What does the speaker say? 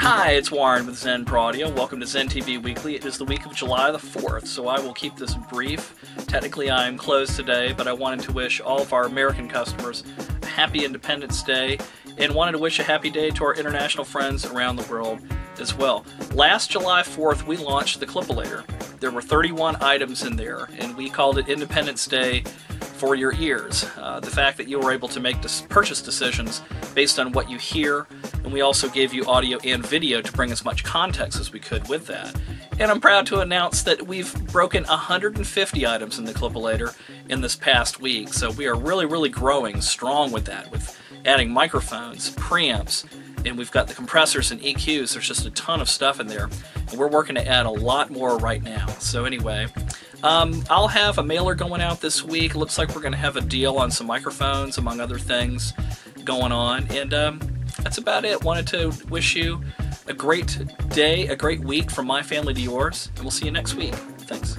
Hi, it's Warren with Zen Pro Audio. Welcome to Zen TV Weekly. It is the week of July the 4th, so I will keep this brief. Technically, I am closed today, but I wanted to wish all of our American customers a happy Independence Day and wanted to wish a happy day to our international friends around the world as well. Last July 4th, we launched the Clipolator. There were 31 items in there, and we called it Independence Day for your ears. Uh, the fact that you were able to make purchase decisions based on what you hear, and we also gave you audio and video to bring as much context as we could with that. And I'm proud to announce that we've broken 150 items in the Clipolator in this past week, so we are really, really growing strong with that, with adding microphones, preamps, and we've got the compressors and EQs. There's just a ton of stuff in there, and we're working to add a lot more right now. So anyway, um, I'll have a mailer going out this week. Looks like we're going to have a deal on some microphones, among other things, going on, and um, that's about it. Wanted to wish you a great day, a great week from my family to yours, and we'll see you next week. Thanks.